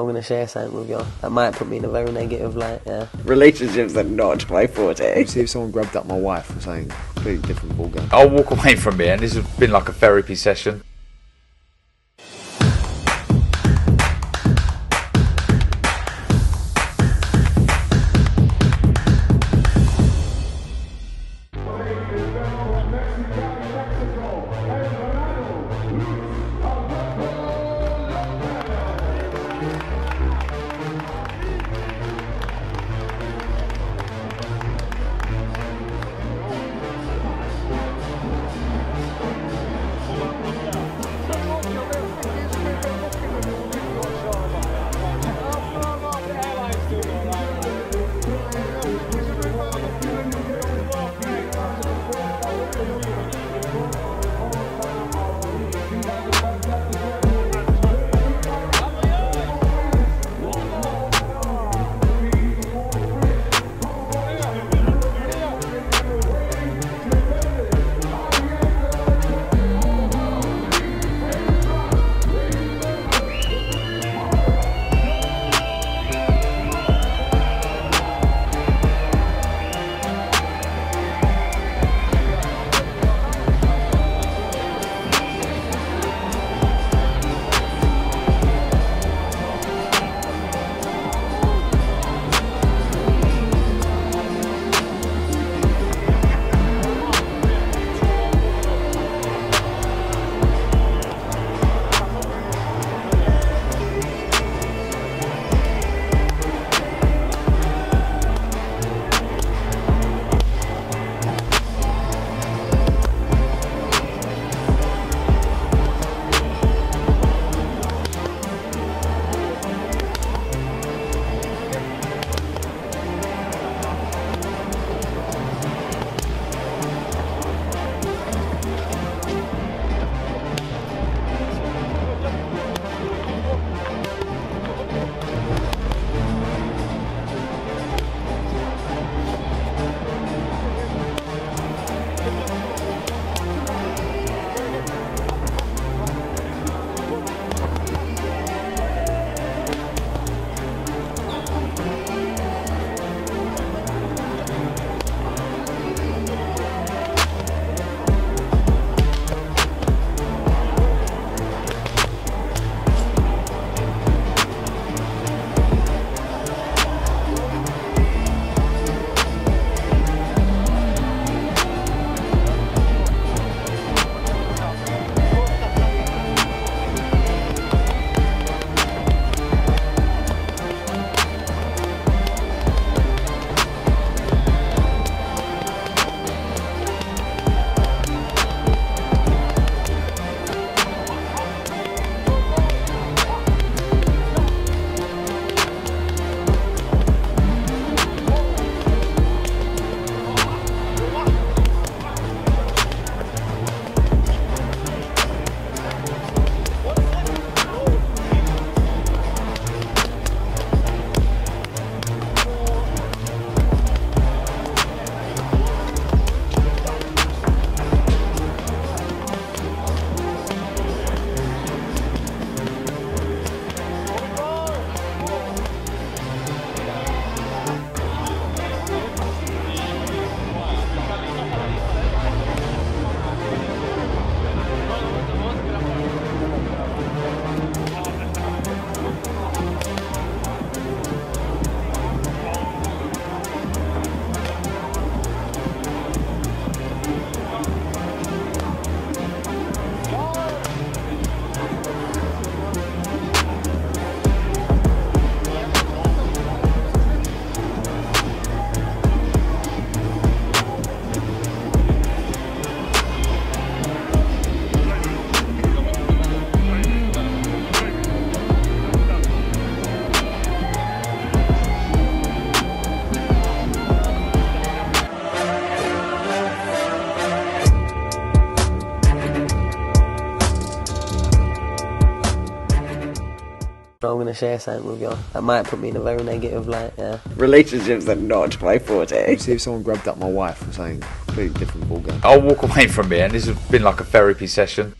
going to share something with you. That might put me in a very negative light, yeah. Relationships are not my forte. Eh? See if someone grabbed up my wife or something completely different ballgame. I'll walk away from here, and this has been like a therapy session. I'm going to share something with y'all. That might put me in a very negative light, yeah. Relationships are not my forte. Eh? See if someone grabbed up my wife or something completely different ballgame. I'll walk away from it, and this has been like a therapy session.